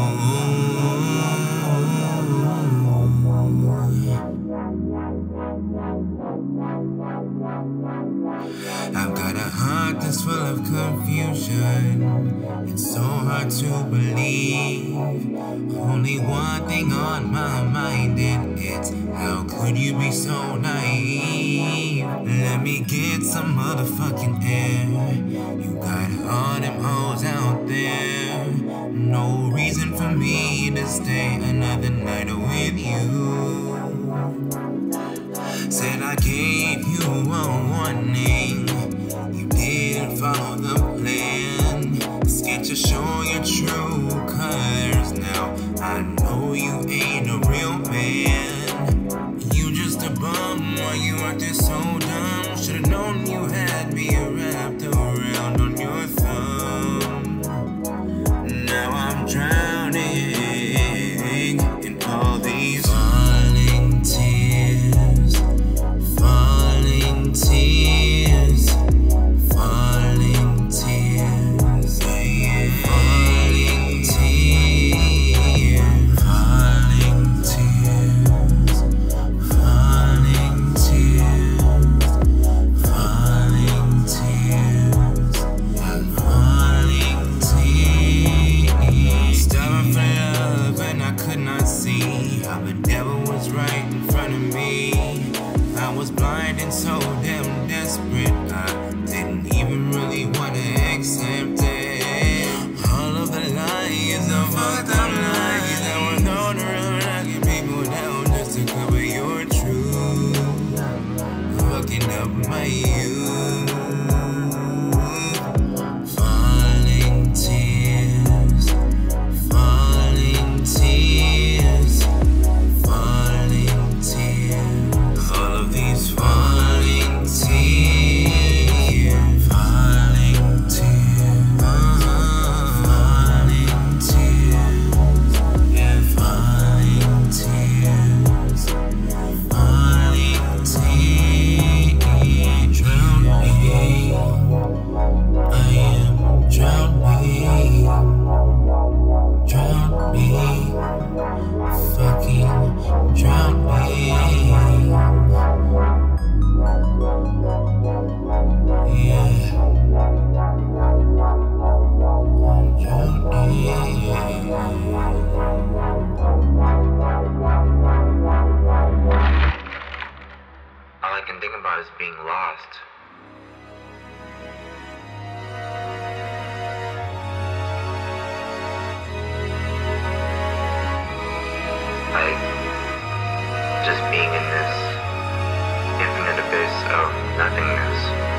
I've confusion. It's so hard to believe. Only one thing on my mind, and it's how could you be so naive? Let me get some motherfucking air. You got all them hoes out there. No reason for me to stay another night with you. Said I gave you ain't a real man. You just a bum. Why you acting so dumb? And so damn desperate. I didn't even really I is being lost. Like, just being in this infinite abyss of nothingness.